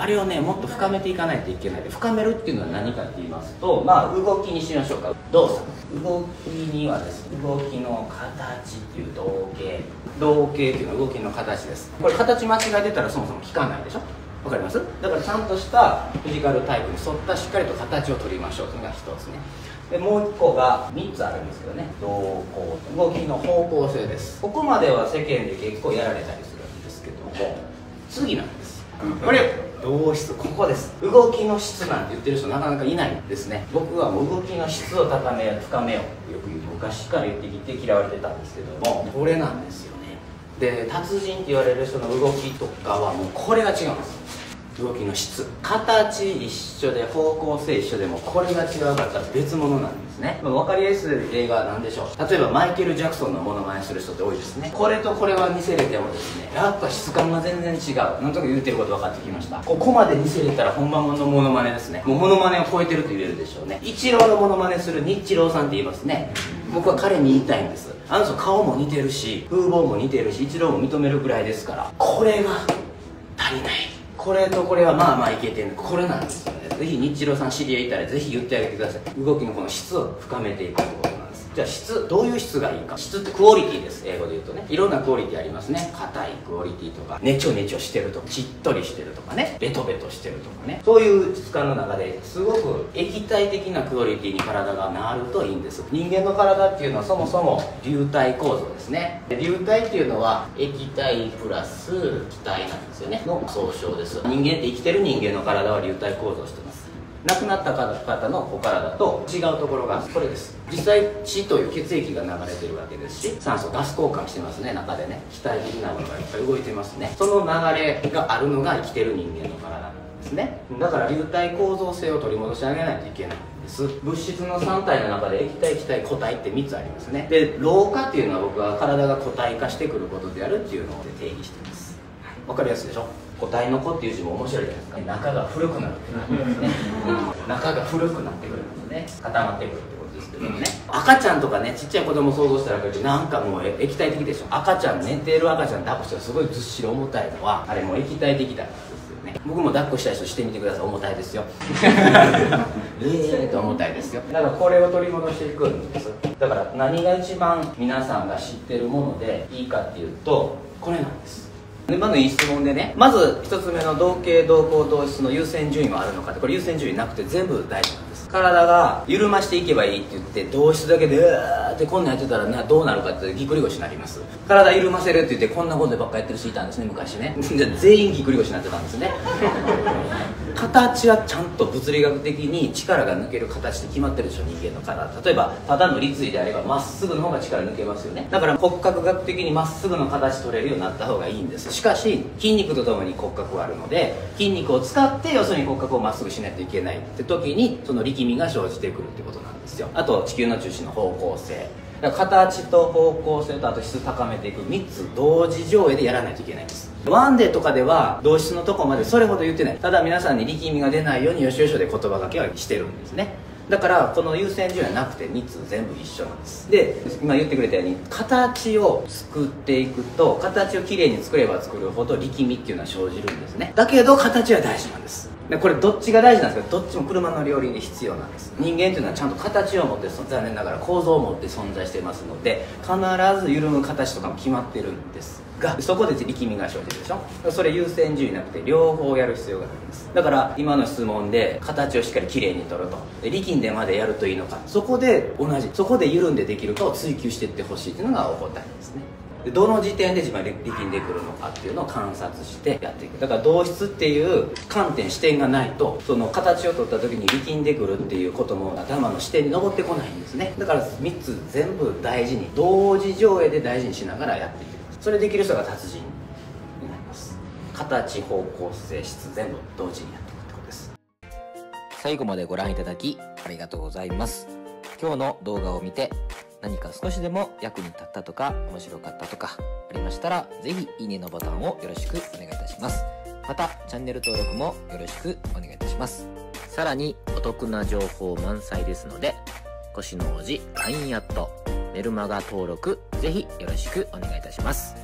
あれをねもっと深めていかないといけない。で深めるっていうのは何かって言いますとまあ動きにしましょうか。動作動きにはですね動きの形っていう動形。動形っていうのは動きの形です。これ形間違えてたらそもそも効かないでしょ。わかります？だからちゃんとしたフィジカルタイプに沿ったしっかりと形を取りましょう。というのが一つね。でもう1個が3つあるんですけどね。動向動きの方向性です。ここまでは世間で結構やられたりするんですけども。次なんです。これ動質ここです。動きの質なんて言ってる人なかなかいないですね。僕はもう動きの質を高めよう深めようよく昔から言ってきて嫌われてたんですけどもこれなんですよね。で達人って言われる人の動きとかはもうこれが違うんです動きの質。形一緒で方向性一緒でもこれが違うかったら別物なんですね、まあ、分かりやすい映画は何でしょう。例えばマイケル・ジャクソンのモノマネする人って多いですね。これとこれは似せれてもですねやっぱ質感が全然違う。なんとか言ってること分かってきました。ここまで似せれたら本番のモノマネですね。もうモノマネを超えてると言えるでしょうね。イチローのモノマネする日ローさんって言いますね。僕は彼に言いたいんです。あの人顔も似てるし風貌も似てるしイチローも認めるぐらいですからこれが足りない。これとこれはまあまあいけてるこれなんですよね。ぜひ日露さん知り合いいたらぜひ言ってあげてください。動きのこの質を深めていくとことじゃあ質どういう質がいいか。質ってクオリティです英語で言うとね。いろんなクオリティありますね。硬いクオリティとか。ネチョネチョしてるとかしっとりしてるとかね。ベトベトしてるとかね。そういう質感の中ですごく液体的なクオリティに体がなるといいんです。人間の体っていうのはそもそも流体構造ですね。流体っていうのは液体プラス気体なんですよね。の総称です。人間って生きてる人間の体は流体構造してます。亡くなった方のお体と違うところがこれです。実際血という血液が流れてるわけですし酸素ガス交換してますね。中でね。気体的なものがいっぱい動いてますね。その流れがあるのが生きてる人間の体なんですね。だから流体構造性を取り戻してあげないといけないんです。物質の3体の中で液体気体固体って3つありますね。で老化っていうのは僕は体が固体化してくることであるっていうのを定義してます。わかりやすいでしょ？固体の子っていう字も面白いじゃないですか。中が古くなる。ってなるん。ですね、中が古くなってくるんですね。固まってくるってことですけどもね。赤ちゃんとかねちっちゃい子供想像したらなんかもう液体的でしょ。赤ちゃん寝てる赤ちゃん抱っこしたらすごいずっしり重たいのはあれもう液体的だからですよね。僕も抱っこしたい人してみてください。重たいですよ。ええと重たいですよ。だからこれを取り戻していくんです。だから何が一番皆さんが知ってるものでいいかっていうとこれなんです今のいい質問でねまず1つ目の同型同行同質の優先順位はあるのかってこれ優先順位なくて全部大事なんです。体が緩ましていけばいいって言って同質だけでうーってこんなんやってたらなどうなるかってぎっくり腰になります。体緩ませるって言ってこんなことばっかやってる人いたんですね昔ね。じゃ全員ぎっくり腰になってたんですね。形はちゃんと物理学的に力が抜ける形って決まってるでしょ人間の体。例えばただの立位であればまっすぐの方が力抜けますよね。だから骨格学的にまっすぐの形取れるようになった方がいいんです。しかし筋肉とともに骨格はあるので筋肉を使って要するに骨格をまっすぐしないといけないって時にその力みが生じてくるってことなんですよ。あと地球の中心の方向性。形と方向性とあと質高めていく3つ同時上映でやらないといけないんです。ワンデーとかでは同質のとこまでそれほど言ってない。ただ皆さんに力みが出ないようによしよしで言葉がけはしてるんですね。だからこの優先順位はなくて3つ全部一緒なんです。で今言ってくれたように形を作っていくと形をきれいに作れば作るほど力みっていうのは生じるんですね。だけど形は大事なんです。でこれどっちが大事なんですか？どっちも車の両輪で必要なんです。人間っていうのはちゃんと形を持って残念ながら構造を持って存在してますので必ず緩む形とかも決まってるんです。がそこで力みが生じるでしょ？それ優先順位なくて両方やる必要があるんです。だから今の質問で形をしっかりきれいに取ると。力んでまでやるといいのか。そこで同じ。そこで緩んでできるかを追求していってほしいっていうのがお答えですね。でどの時点で自分は力んでくるのかっていうのを観察してやっていく。だから同質っていう観点視点がないとその形を取った時に力んでくるっていうことも頭の視点に上ってこないんですね。だから3つ全部大事に同時上映で大事にしながらやっていく。それできる人が達人になります。形方向性質全部同時にやっていくってことです。最後までご覧いただきありがとうございます。今日の動画を見て何か少しでも役に立ったとか面白かったとかありましたらぜひいいねのボタンをよろしくお願いいたします。またチャンネル登録もよろしくお願いいたします。さらにお得な情報満載ですので腰の王子会員アットメルマガ登録ぜひよろしくお願いいたします。